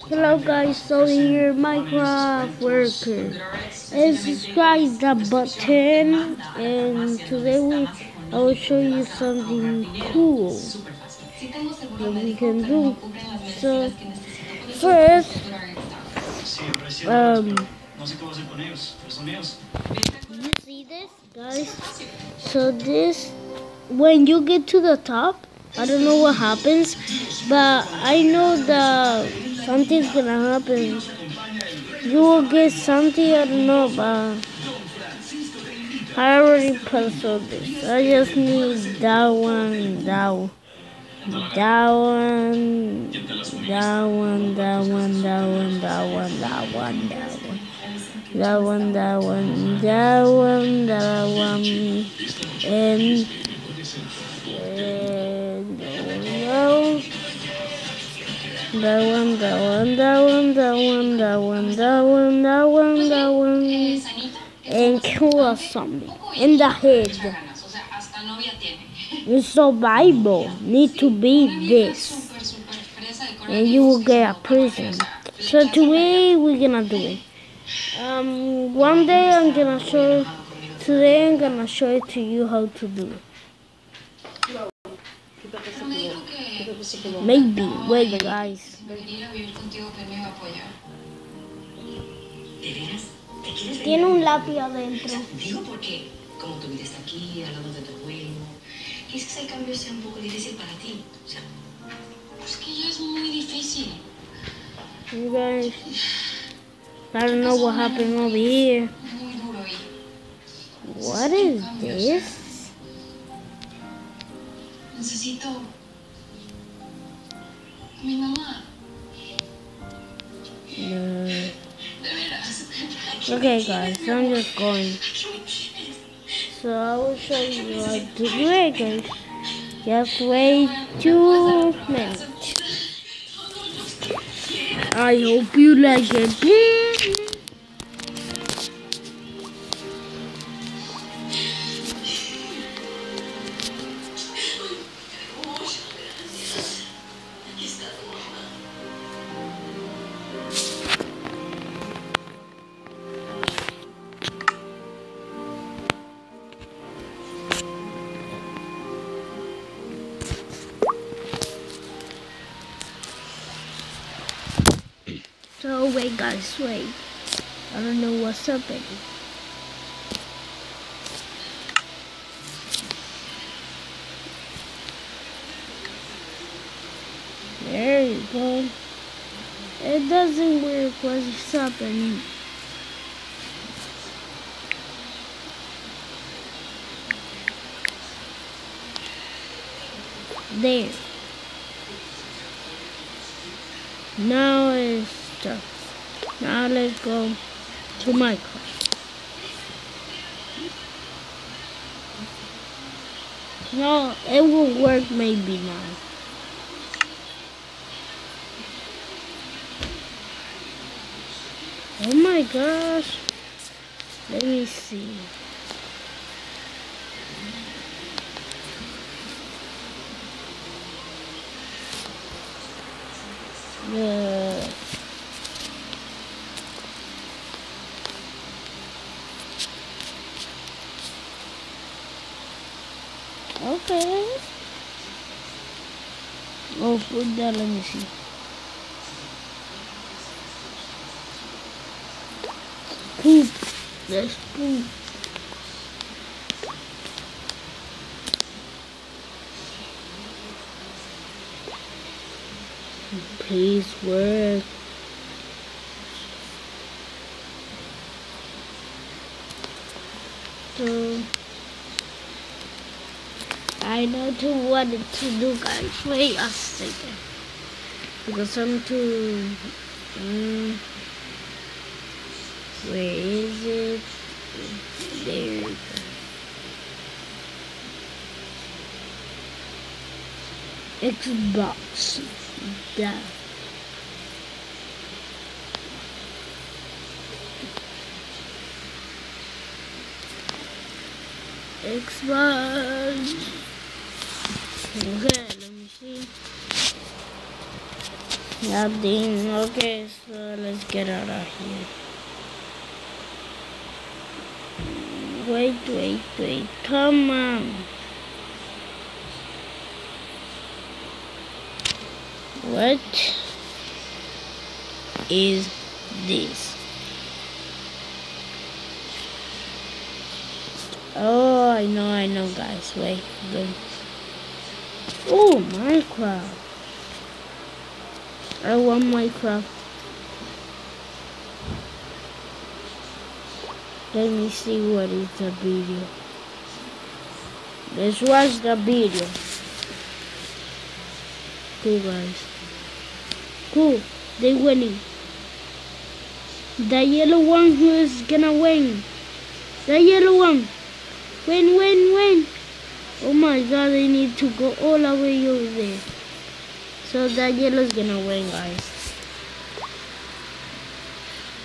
Hello guys, so here Minecraft worker. And subscribe the button and today we I will show you something cool that we can do. So first um you see this guys? So this when you get to the top I don't know what happens, but I know that Something's gonna happen. You will get something I don't know about. I already puzzled this. I just need that one, that one. That one, that one, that one, that one, that one, that one, that one. That one, that one, that one, that one, and... Uh, That one, that one, that one, that one, that one, that one, that one, that one, and kill a zombie in the head. In survival, need to be this, and you will get a prison. So today we're gonna do it. Um, one day I'm gonna show. Today I'm gonna show it to you how to do it. ¿Te quieres venir? Tiene un lápiz adentro. Digo porque, como tu vida está aquí, al lado de tu abuelo, quizás el cambio sea un poco difícil para ti. O sea, Pues que ya es muy difícil. You guys, I don't know what happened over here. Muy duro y What is this? necesito. Okay, guys, I'm just going. So I will show you how to do it, guys. Just wait two minutes. I hope you like it. Guys, wait. I don't know what's up happening. There you go. It doesn't work what's up happening. There. Now it's stuck. Now let's go to my car. No, it will work maybe now. Oh my gosh. Let me see. The Okay. Oh, put that. Let me see. Poop. That's poop. Please work. So. I know to what to do, guys. Wait a second. Because I'm too. Um, where is it? There go. Xbox. That. Xbox. Okay, let me see. Nothing. Okay, so let's get out of here. Wait, wait, wait. Come on. What is this? Oh, I know, I know, guys. Wait, wait. Oh, Minecraft. I want Minecraft. Let me see what is the video. This was the video. Cool guys. Cool. They winning. The yellow one who is gonna win. The yellow one. Win, win, win. Oh my god, they need to go all the way over there. So the yellow's gonna win, guys.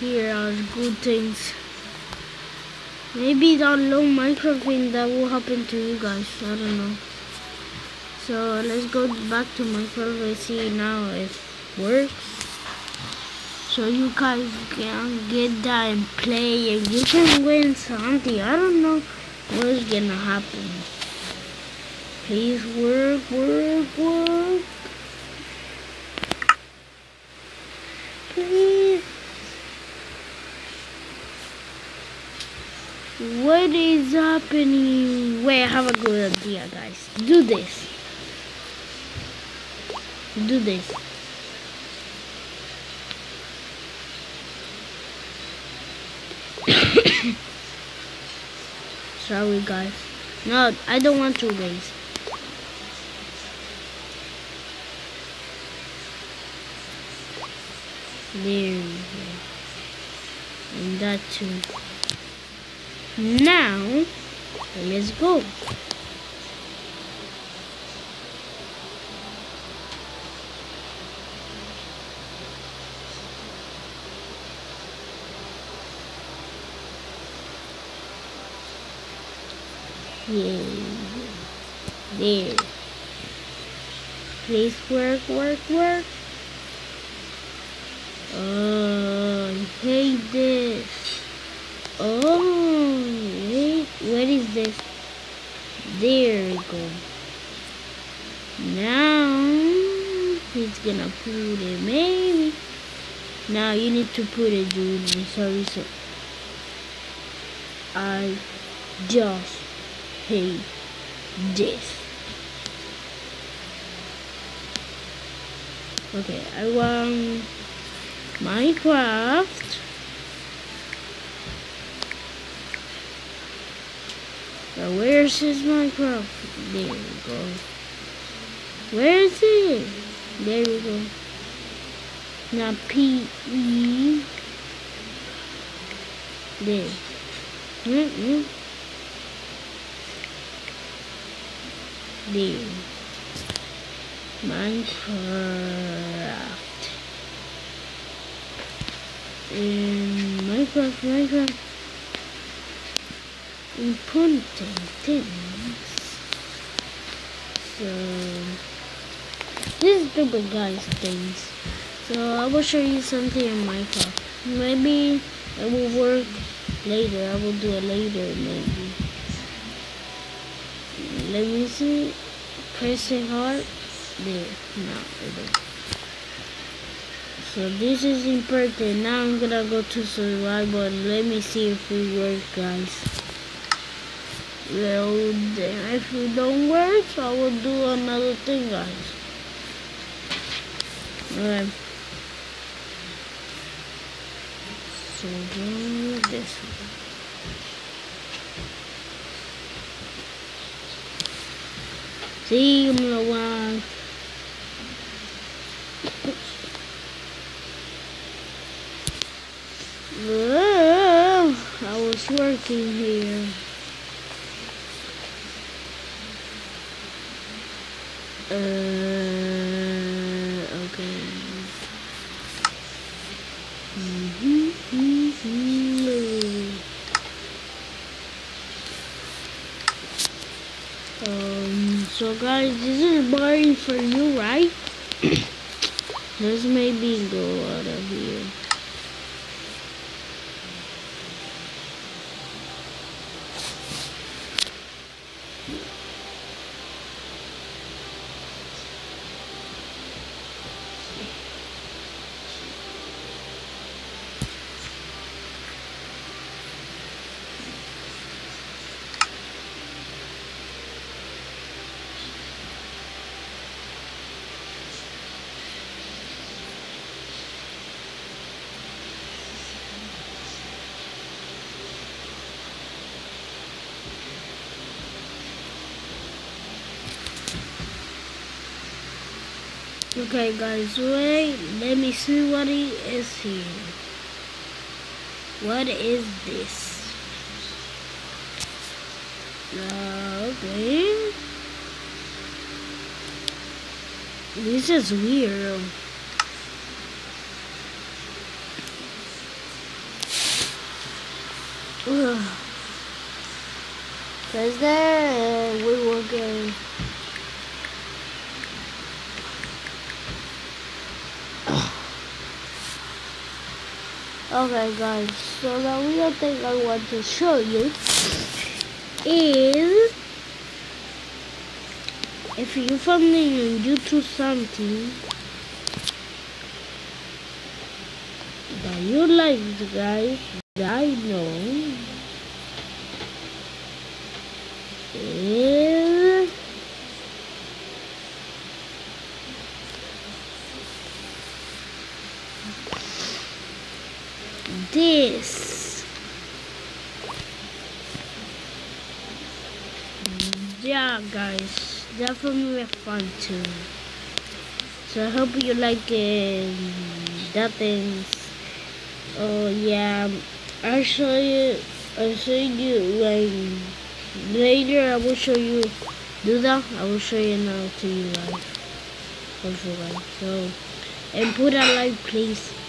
Here are good things. Maybe that low thing that will happen to you guys. I don't know. So let's go back to Minecraft and see now if it works. So you guys can get that and play and you can win something. I don't know what's gonna happen. Please work, work, work. Please. What is happening? Wait, I have a good idea, guys. Do this. Do this. Sorry, guys. No, I don't want to raise. There. And that too. Now, let's go. Yeah. There. Please work, work, work. Oh, I hate this. Oh, wait, what is this? There we go. Now, he's gonna put it, maybe. Now you need to put it, dude. Sorry, so. I just hate this. Okay, I want Minecraft. But where's his Minecraft? There we go. Where is it? There we go. Now P E. There. Mm -mm. There. Minecraft. In Minecraft, Minecraft. Important things. So this is the big guys things. So I will show you something in Minecraft. Maybe it will work later. I will do it later maybe. Let me see. Pressing hard. There. No, it don't. So this is important. Now I'm gonna go to survival and let me see if it works guys. Well then if it don't work I will do another thing guys. Alright. So do this one. See, gonna want Whoa, I was here. Uh, okay. Mhm, mhm. Um, so guys, this is boring for you, right? Let's maybe go out of here. Okay guys, wait, let me see what he is here. What is this? Okay. This is weird. Press there and we will get Okay guys, so the real thing I want to show you is if you finding due to something that you like guys, I know this. Yeah, guys, definitely fun too. So I hope you like it. That things. Oh yeah, I'll show you. I'll show you when later. I will show you. Do that. I will show you now to you guys. Guys. So and put a like, please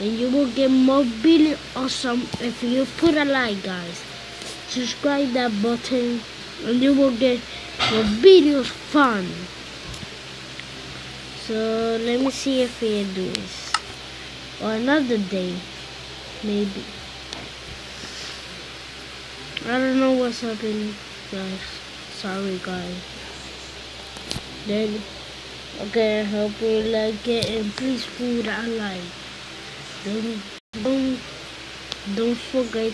and you will get more video awesome if you put a like guys. Subscribe that button and you will get more videos fun. So let me see if we do this. Or another day maybe. I don't know what's happening guys. Sorry guys. Then okay I hope you like it and please put a like don't don't don't forget